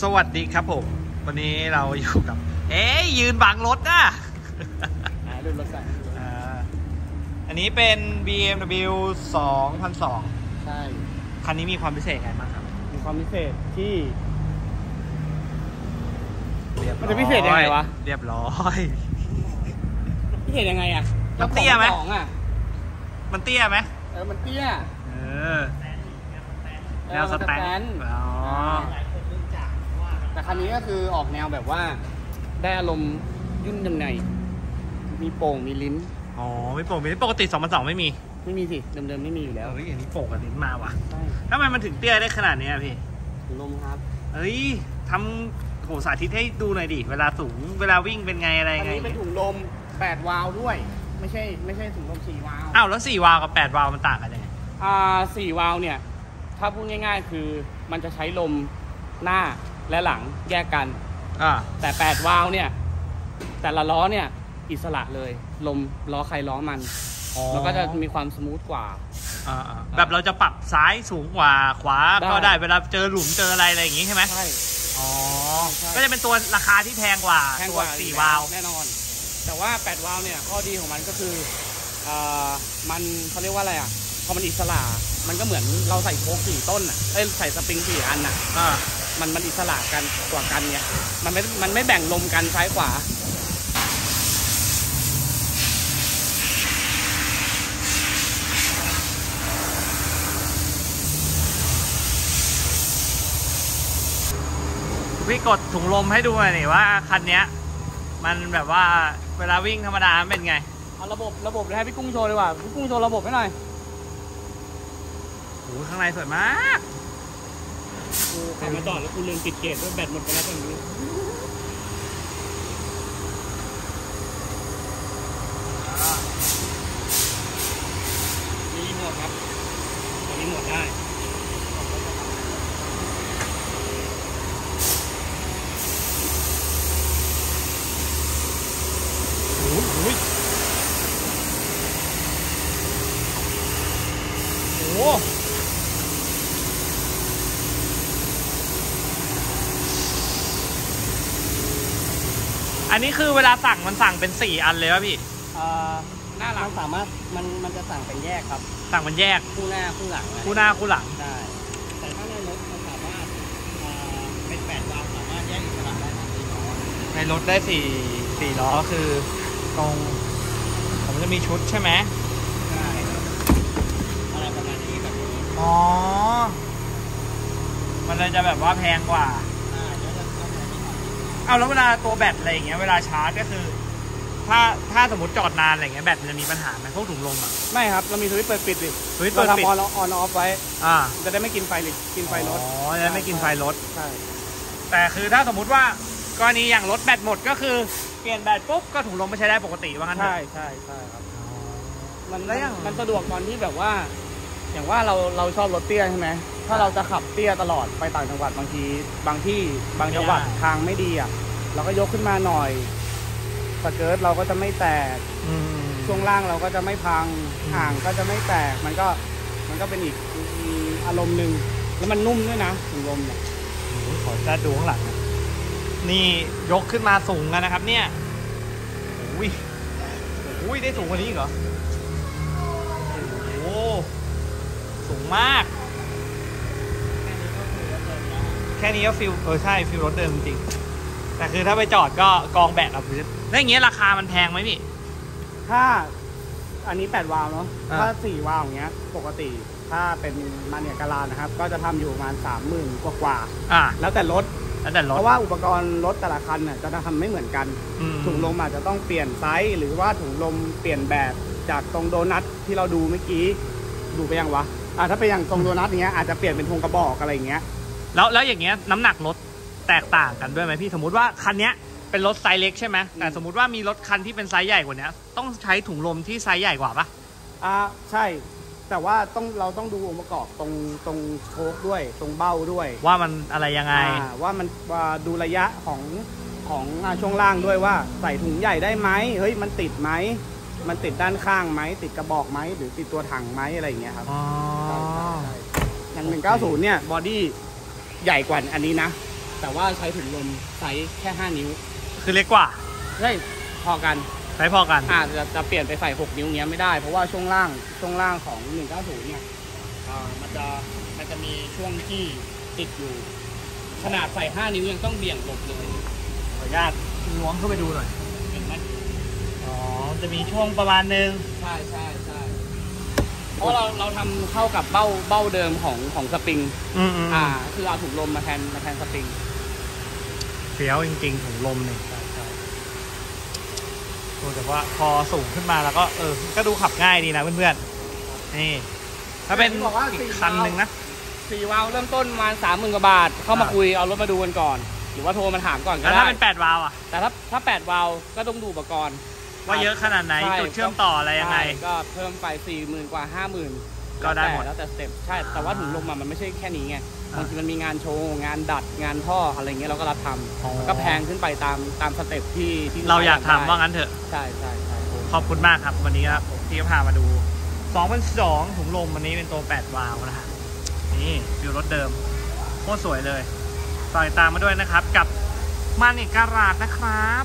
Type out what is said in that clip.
สวัสดีครับผม วันนี้เราอยู่กับ เอ๊ยยืนบังรถนะอ่าดูรถใส่อ่าอันนี้เป็น BMW 2002 ใช่ คันนี้มีความพิเศษไงบ้างครับ มีความพิเศษที่เรียบร้อยมันจะพิเศษยังไงวะ เรียบร้อย พิเศษยังไงอะมันเตี้ยไหมสองอะมันเตี้ยไหมเออ มันเตี้ย เออแนวสแตนอ๋อ แต่คันนี้ก็คือออกแนวแบบว่าได้อารมณ์ยุ่นยังไงมีโป่งมีลิ้น อ๋อไม่โป่งไม่ปกติ2002ไม่มี ไม่มีสิเดิมๆไม่มีอยู่แล้วเฮ้ยอันนี้โป่งกับลิ้นมาว่ะใช่ทำไมมันถึงเตี้ยได้ขนาดนี้อะพี่ถุงลมครับเฮ้ยทำโหสาธิตให้ดูหน่อยดิเวลาสูงเวลาวิ่งเป็นไงอะไรอันไงนี้เป็นถุงลม8วาล์วด้วย ไม่ใช่ไม่ใช่ถุงลม4วาล์วอ้าวแล้วสี่วาล์วกับแปดวาล์วมันต่างกันยังไงอ่าสี่วาล์วเนี่ย ถ้าพูดง่าย ๆ คือมันจะใช้ลมหน้า และหลังแยกกัน อ่า แต่8วาล์วเนี่ย แต่ละล้อเนี่ย อิสระเลย ลมล้อใครล้อมันแล้วก็จะมีความสมูทกว่า อ่าๆแบบเราจะปรับซ้ายสูงกว่าขวาได้ก็ได้ เวลาเจอหลุมเจออะไรอะไรอย่างงี้ใช่ไหมใช่ อ๋อ ใช่ ก็จะเป็นตัวราคาที่แพงกว่าแพงตักวว่าสี่อยู่วาล์วแน่นอน แต่ว่า8วาล์วเนี่ย ข้อดีของมันก็คืออ่ามันเขาเรียกว่าอะไรอะ พอมันอิสระ มันก็เหมือนเราใส่โค้กสี่ต้นอะ เอ้ย ใส่สปริงสี่อันอะ อ่า มันมันอิสระกันกว่ากันไงมันไม่มันไม่แบ่งลมกันซ้ายขวาพี่กดถุงลมให้ดูหน่อยนี่ว่าคันเนี้ย มันแบบว่าเวลาวิ่งธรรมดามันเป็นไง เอาระบบระบบเลยให้พี่กุ้งโชว์ดีกว่า พี่กุ้งโชว์ระบบให้หน่อยโอ้โหข้างในสวยมาก กูขับมาจอดแล้วกูลืมปิดเกตด้วยแบตหมดไปแล้วตอนนี้มีรีโมทครับตอนนี้หมดได้โอ้โห อ้โหอันนี้คือเวลาสั่งมันสั่งเป็นสี่อันเลยวะพี่ เอ่อหน้าหลังสามารถมันมันจะสั่งเป็นแยกครับ สั่งมันแยก คู่หน้าคู่หลังะคู่หน้าคู่หลังใช่แต่ถ้าในรถมันสามารถเอ่อเป็นแปดวาล์วสามารถแยกอิสระได้ทั้งสี่ล้อในรถได้สี่สี่ล้อคือตรงผมจะมีชุดใช่ไหมใช่อะไรประมาณนี้แบบนี้อ๋อ มันเลยจะแบบว่าแพงกว่า เอาแล้วเวลาตัวแบตอะไรอย่างเงี้ยเวลาชาร์จก็คือ ถ้าถ้าสมมติจอดนานอะไรเงี้ยแบตมันจะมีปัญหาไหมพวกถุงลมอะ ไม่ครับ เรามีสวิตช์เปิดปิดดิสวิตช์เปิดเราปิดทำออนออนออฟไว้อ่าจะได้ไม่กินไฟหรือกินไฟรถอ๋อจะได้ไม่กินไฟรถ ใช่ แต่คือถ้าสมมติว่ากรณีอย่างรถแบตหมดก็คือเปลี่ยนแบตปุ๊บก็ถุงลมไม่ใช้ได้ปกติว่างั้นเถใช่อะใช่ใช่ครับ มันแล้วอย่าง มันสะดวกตอนที่แบบว่า อย่างว่าเราเราชอบรถเตี้ยใช่ไหม ถ้าเราจะขับเตี้ยตลอดไปต่างจังหวัดบางทีบางที่บางจังหวัดทางไม่ดีอะเราก็ยกขึ้นมาหน่อยสเกิร์ตเราก็จะไม่แตก อืม ช่วงล่างเราก็จะไม่พังอืม ห่างก็จะไม่แตก มันก็มันก็เป็นอีกอีกอารมณ์หนึ่งแล้วมันนุ่มด้วยนะถุงลมเนี่ยโอ้โหขอจะดูข้างหลังนะนี่ยกขึ้นมาสูงกันนะครับเนี่ยโอ้ยโอ้ยได้สูงกว่านี้อีกเหรอโอ้โหสูงมาก แค่นี้ก็ฟิลเออใช่ฟิลรถเดิมจริงๆแต่คือถ้าไปจอดก็กองแบตเอาพื้นแล้วอย่างเงี้ยราคามันแพงไหมพี่ ถ้าอันนี้ 8 วาล์วเนาะ อ่า ถ้า 4 วาล์วอย่างเงี้ย ปกติ ถ้าเป็น Mania Garage นะครับ ก็จะทำอยู่ประมาณ 30,000 กว่ากว่าอ่าๆแล้วแต่รถ แล้วแต่รถ เพราะว่าอุปกรณ์รถแต่ละคันน่ะจะทำไม่เหมือนกัน อืม ถุงลมอาจจะต้องเปลี่ยนไซส์ หรือว่าถุงลมเปลี่ยนแบบจากตรงโดนัทที่เราดูเมื่อกี้ ดูไปยังวะ อ่าถ้าเป็นอย่างตรงโดนัทอย่างเงี้ยอาจจะเปลี่ยนเป็นถุงกระบอกอะไรอย่างเงี้ย แล้วแล้วอย่างเงี้ยน้ำหนักรถแตกต่างกันด้วยไหมพี่สมมติว่าคันเนี้ยเป็นรถไซส์เล็กใช่ไหมแต่สมมติว่ามีรถคันที่เป็นไซส์ใหญ่กว่าเนี้ยต้องใช้ถุงลมที่ไซส์ใหญ่กว่าปะอ่าใช่ แต่ว่าต้องเราต้องดูองค์ประกอบตรงตรงโช้คด้วย ตรงเบ้าด้วยว่ามันอะไรยังไง อ่าว่ามันว่าดูระยะของของอ่าช่วงล่างด้วยว่าใส่ถุงใหญ่ได้ไหมเฮ้ยมันติดไหมมันติดด้านข้างไหมติดกระบอกไหมหรือติดตัวถังไหมอะไรอย่างเงี้ยครับอ๋ออย่าง190เนี่ย body ใหญ่กว่าอันนี้นะ แต่ว่าใช้ถุงลมไซส์แค่ 5 นิ้วคือเล็กกว่าได้พอกันใช้พอกันอาจจะจะเปลี่ยนไปใส่ 6 นิ้วเงี้ยไม่ได้ เพราะว่าช่วงล่างช่วงล่างของ 190 เนี่ยอ่ามันจะมันจะมีช่วงที่ติดอยู่ ขนาดใส่ 5 นิ้วยังต้องเบี่ยงหลบเลยขออนุญาตล้วงเข้าไปดูหน่อยเห็นไหมอ๋อจะมีช่วงประมาณนึง ใช่ใช่ใช่ เพราะเราเราทำเข้ากับเบ้าเบ้าเดิมของของสปริงอืมอืมอ่า คือเอาถุงลมมาแทนมาแทนสปริงเฟี้ยวจริงๆถุงลมเนี่ยดูแต่ว่าพอสูงขึ้นมาแล้วก็เออ ก็ดูขับง่ายดีนะเพื่อนๆ นี่ ถ้าเป็นบอกว่าอีสี่กคันหนึ่งนะสี่วาล์วเริ่มต้นประมาณสามหมื่นกว่าบาท เข้ามาอ่าคุยเอารถมาดูกันก่อน หรือว่าโทรมาถามก่อนก็แล้วได้ถ้าเป็นแปดวาล์วอะแต่ถ้าถ้าแปดวาล์วก็ต้องดูอุปกรณ์ ว่าเยอะขนาดไหนใช่จุดเชื่อมต่ออะไรยังไง ใช่ก็เพิ่มไปสี่หมื่นกว่าห้าหมื่นก็ได้หมดแล้วแต่สเต็ปใช่แต่ว่าถุงลมอะมันไม่ใช่แค่นี้ไงอ่าบางทีมันมีงานโชว์งานดัดงานท่ออะไรเงี้ยเราก็รับทำอ๋อก็แพงขึ้นไปตามตามสเต็ปที่ที่เราอยากทำได้ว่างั้นเถอะ ใช่ใช่ใช่ขอบคุณมากครับ วันนี้ครับที่พามาดู2002ถุงลมวันนี้เป็นตัว 8 วาล์วนะฮะนี่ฟิวรถเดิมโคตรสวยเลยฝากติดตามมาด้วยนะครับ กับมันเอกการาดนะครับ